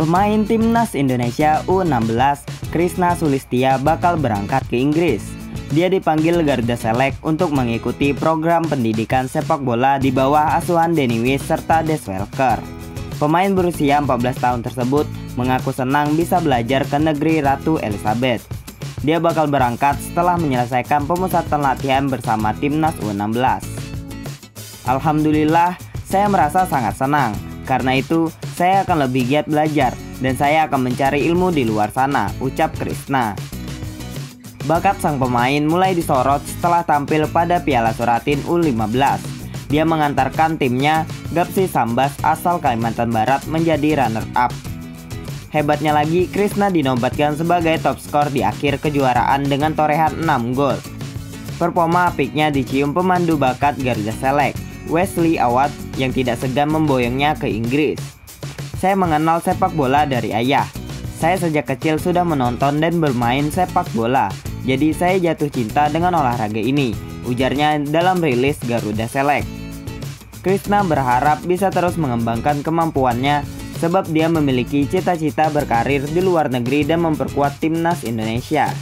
Pemain timnas Indonesia U16, Krisna Sulistia bakal berangkat ke Inggris. Dia dipanggil Garuda Select untuk mengikuti program pendidikan sepak bola di bawah asuhan Denny Wis serta Des Welker. Pemain berusia 14 tahun tersebut mengaku senang bisa belajar ke negeri Ratu Elizabeth. Dia bakal berangkat setelah menyelesaikan pemusatan latihan bersama timnas U16. Alhamdulillah, saya merasa sangat senang. Karena itu, saya akan lebih giat belajar dan saya akan mencari ilmu di luar sana, ucap Krisna. Bakat sang pemain mulai disorot setelah tampil pada Piala Suratin U15. Dia mengantarkan timnya Gapsi Sambas asal Kalimantan Barat menjadi runner-up. Hebatnya lagi, Krisna dinobatkan sebagai top skor di akhir kejuaraan dengan torehan 6 gol. Performa apiknya dicium pemandu bakat Garuda Select, Wesley Awad yang tidak segan memboyongnya ke Inggris. Saya mengenal sepak bola dari ayah. Saya sejak kecil sudah menonton dan bermain sepak bola. Jadi saya jatuh cinta dengan olahraga ini, ujarnya dalam rilis Garuda Select. Krishna berharap bisa terus mengembangkan kemampuannya sebab dia memiliki cita-cita berkarir di luar negeri dan memperkuat timnas Indonesia.